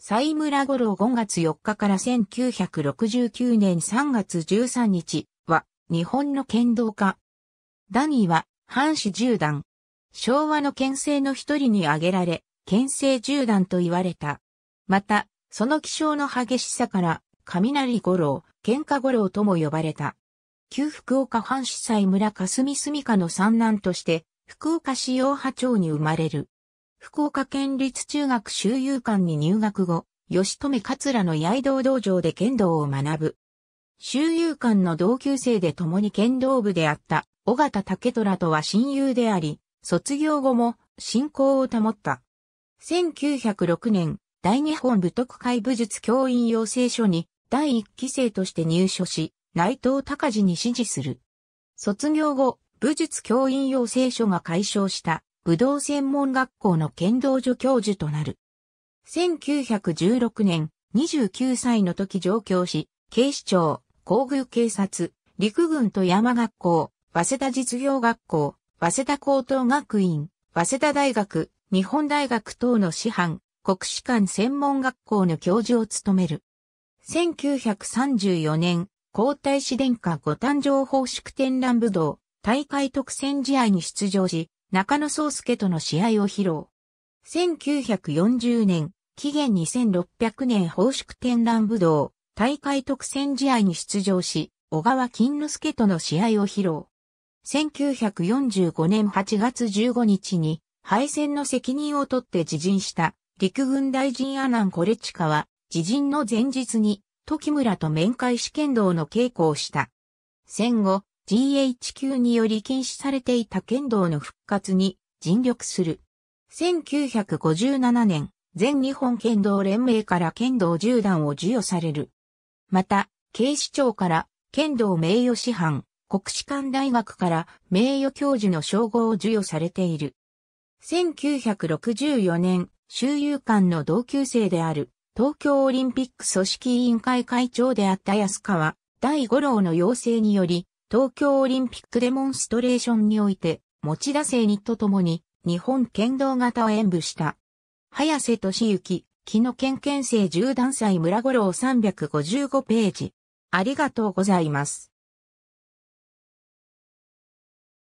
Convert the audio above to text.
西村五郎5月4日から1969年3月13日は日本の剣道家。ダニーは藩士十段。昭和の剣聖の一人に挙げられ、剣聖十段と言われた。また、その気象の激しさから、雷五郎、喧嘩五郎とも呼ばれた。旧福岡藩士西村霞住家の三男として、福岡市洋波町に生まれる。福岡県立中学修遊館に入学後、吉留桂の八重道道場で剣道を学ぶ。修遊館の同級生で共に剣道部であった尾形武虎とは親友であり、卒業後も信仰を保った。1906年、大日本武徳会武術教員養成所に第一期生として入所し、内藤隆治に指示する。卒業後、武術教員養成所が解消した武道専門学校の剣道助教授となる。1916年、29歳の時上京し、警視庁、皇宮警察、陸軍と山学校、早稲田実業学校、早稲田高等学院、早稲田大学、日本大学等の師範、国士官専門学校の教授を務める。1934年、皇太子殿下五誕生法祝展覧武道、大会特選試合に出場し、中野宗介との試合を披露。1940年、紀元2600年法祝展覧武道、大会特選試合に出場し、小川金之助との試合を披露。1945年8月15日に、敗戦の責任を取って辞陣した陸軍大臣アナン・コレチカは、辞陣の前日に、時村と面会試験道の稽古をした。戦後、GHQ により禁止されていた剣道の復活に尽力する。1957年、全日本剣道連盟から剣道10段を授与される。また、警視庁から剣道名誉師範、国士舘大学から名誉教授の称号を授与されている。1964年、周遊館の同級生である東京オリンピック組織委員会会長であった安川第五郎の要請により東京オリンピックデモンストレーションにおいて、持ち出せにとともに、日本剣道型を演舞した。早瀬俊之、木野県県生十段祭村五郎355ページ。ありがとうございます。